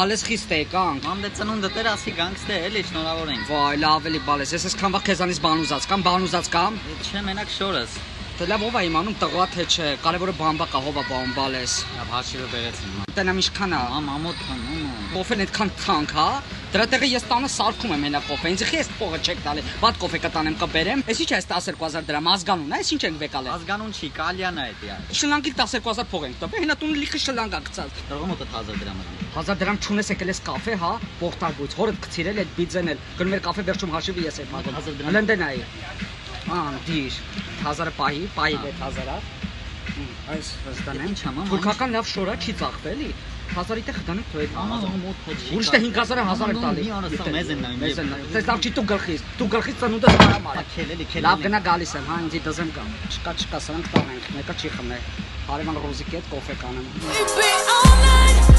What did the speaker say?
Ալես խիստ է կանք։ Մամ դե ծնունդը տեր ասի գանք ստե էլի շնորհավոր ենք։ Վայ, լավ էլի բալես։ Ես այսքան վաղ քեզանից բան ուզած կամ բան ուզած կամ։ Չէ, մենակ շորս։ Դե լավ ով է իմանում տղա թե չէ։ Կարևորը բան բա կահովա բան բալես։ Լավ հաշիվը բերեցին։ Տենամ ինչքան է։ Մամ ամոթ քանում։ Կոֆեն այդքան թանկ, հա։ Դրա տեղը ես տանը սարքում եմ հենա կոֆե։ Ինձ խի էս փողը չեք տալի։ Բադ կոֆե կտանեմ կբերեմ։ Էս ինչ է 12000 դրամ ազգանուն, այս ինչ ենք վեկալել։ Ազգանուն չի, կալյանա է դիա։ Շլանկի 12000 փող ենք տվել։ Հենա տուն լիքը շլանգա գցած։ Տրողոմոտը 1000 դրամ է։ 1000 դրամ չունես եկել ես կաֆե, հա, ողտագույց, հորդ գցիրել այդ բիձեն էլ։ Գնում էր կաֆե վերջում հաշիվը ես եմ մագում։ 1000 դրամ։ Լնդենայի։ Ան դիշ 1000-ը պահի, պահի 6000-ա։ Այս վստանեմ։ Ինչ ամա։ Թուրքական լավ շորա չի ծախվելի։ 1000-ի տեղ դանք թող այդ Մամա մամա։ ամոթ փոչի։ Ուրիշ թե 5000-ը 1000 է տալի։ Մի անասա մեզ են նայում։ Մեզ են նայում։ Դες լավ չի դու գլխից։ Դու գլխից ծնունդը հարամար։ Քել էլի, քել։ Լավ գնա գալիս եմ, հա, ինձի դզեմ կամ։ Չկա, չկա, սրանք տանենք, մեկը չի խմե։ Հարևան ռոզիկի հետ կոֆե կանեմ։